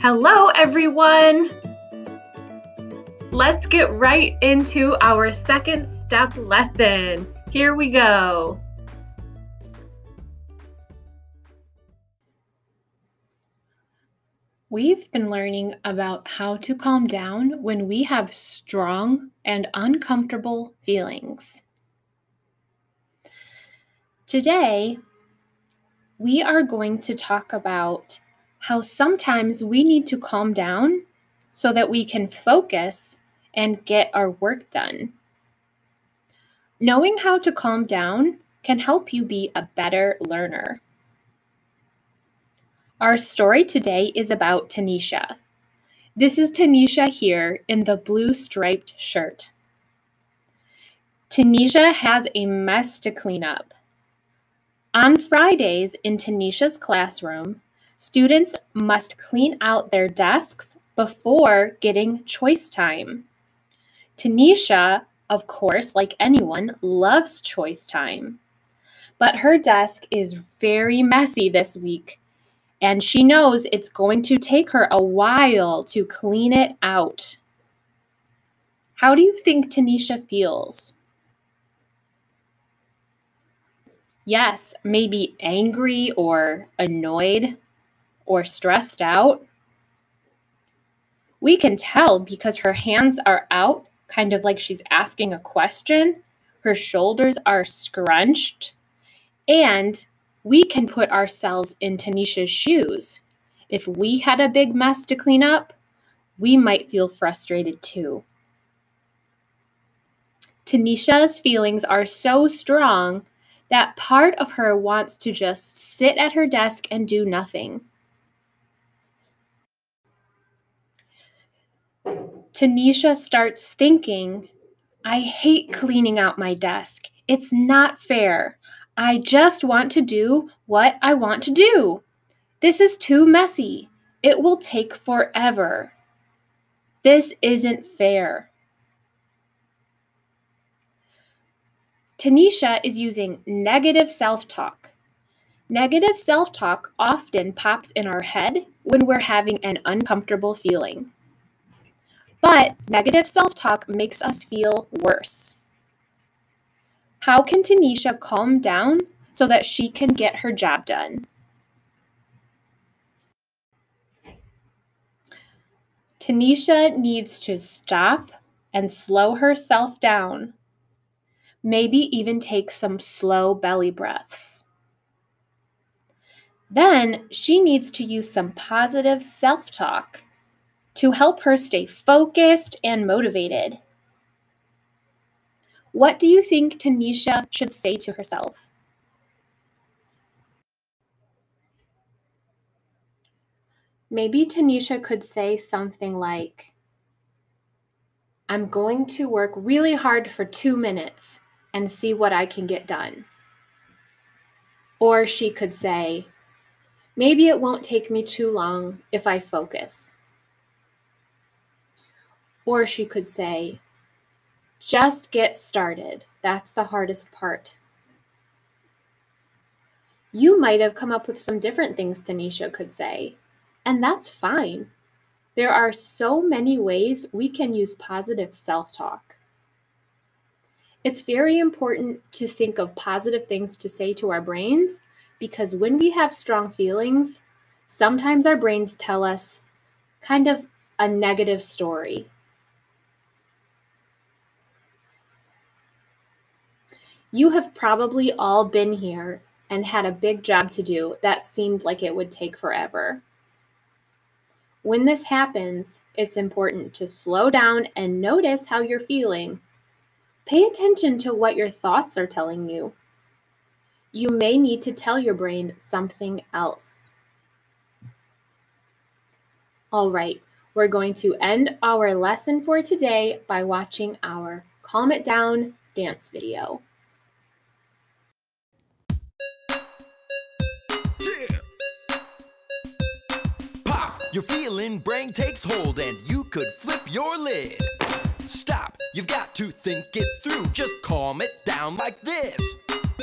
Hello, everyone! Let's get right into our second step lesson. Here we go. We've been learning about how to calm down when we have strong and uncomfortable feelings. Today, we are going to talk about how sometimes we need to calm down so that we can focus and get our work done. Knowing how to calm down can help you be a better learner. Our story today is about Tanisha. This is Tanisha here in the blue striped shirt. Tanisha has a mess to clean up. On Fridays in Tanisha's classroom, students must clean out their desks before getting choice time. Tanisha, of course, like anyone, loves choice time. But her desk is very messy this week and she knows it's going to take her a while to clean it out. How do you think Tanisha feels? Yes, maybe angry or annoyed or stressed out. We can tell because her hands are out, kind of like she's asking a question. Her shoulders are scrunched, and we can put ourselves in Tanisha's shoes. If we had a big mess to clean up, we might feel frustrated too. Tanisha's feelings are so strong that part of her wants to just sit at her desk and do nothing. Tanisha starts thinking, I hate cleaning out my desk. It's not fair. I just want to do what I want to do. This is too messy. It will take forever. This isn't fair. Tanisha is using negative self talk. Negative self talk often pops in our head when we're having an uncomfortable feeling. But negative self talk makes us feel worse. How can Tanisha calm down so that she can get her job done? Tanisha needs to stop and slow herself down. Maybe even take some slow belly breaths. Then she needs to use some positive self talk to help her stay focused and motivated. What do you think Tanisha should say to herself? Maybe Tanisha could say something like, I'm going to work really hard for two minutes and see what I can get done. Or she could say, Maybe it won't take me too long if I focus. Or she could say, just get started. That's the hardest part. You might have come up with some different things Tanisha could say, and that's fine. There are so many ways we can use positive self talk. It's very important to think of positive things to say to our brains because when we have strong feelings, sometimes our brains tell us kind of a negative story You have probably all been here and had a big job to do that seemed like it would take forever. When this happens, it's important to slow down and notice how you're feeling. Pay attention to what your thoughts are telling you. You may need to tell your brain something else. All right, we're going to end our lesson for today by watching our Calm It Down dance video. Your feeling brain takes hold and you could flip your lid. Stop, you've got to think it through. Just calm it down like this.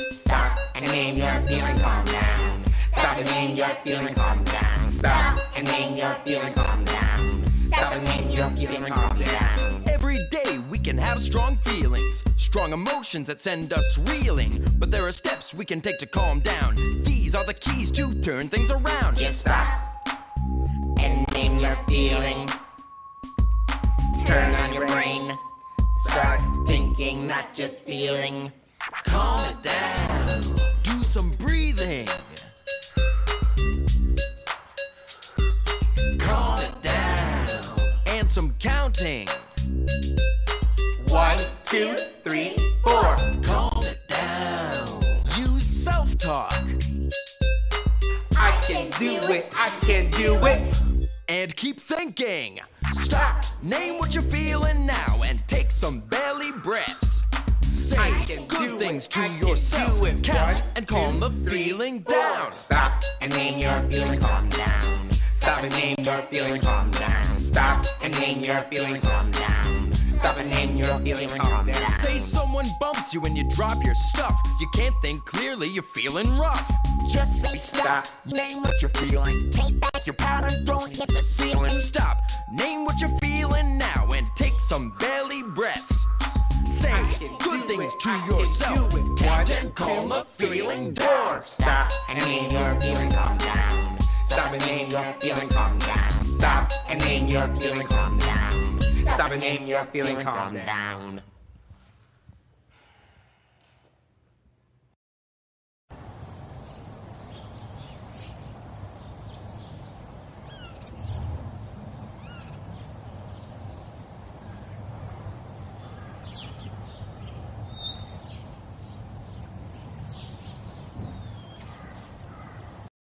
Stop and name your feeling, calm down. Stop and name your feeling, calm down. Stop and name your feeling, calm down. Stop and name your feeling, calm down. Every day we can have strong feelings, strong emotions that send us reeling. But there are steps we can take to calm down. These are the keys to turn things around. Just stop name your feeling. Turn on your brain. Start thinking, not just feeling. calm it down. Do some breathing. Calm it down. And some counting. One, two, three, four. Calm it down. Use self talk. I can do it, I can do it. And keep thinking. Stop. Name what you're feeling now and take some belly breaths. Say good things it, to I yourself. Count One, and calm two, the feeling four. down. Stop and name your feeling, calm down. Stop and name your feeling, calm down. Stop and name your feeling, calm down. Stop and name your feeling, calm down. Say someone bumps you when you drop your stuff. You can't think clearly, you're feeling rough. Just say stop. Name what you're feeling. Take back your and don't hit the ceiling. Stop. Name what you're feeling now and take some belly breaths. Say good things it, to I yourself. Count and calm the feeling down. Stop and name your feeling, calm down. Stop and name your feeling, calm down. Stop and name your feeling, calm down. Stop and name your feeling, calm down.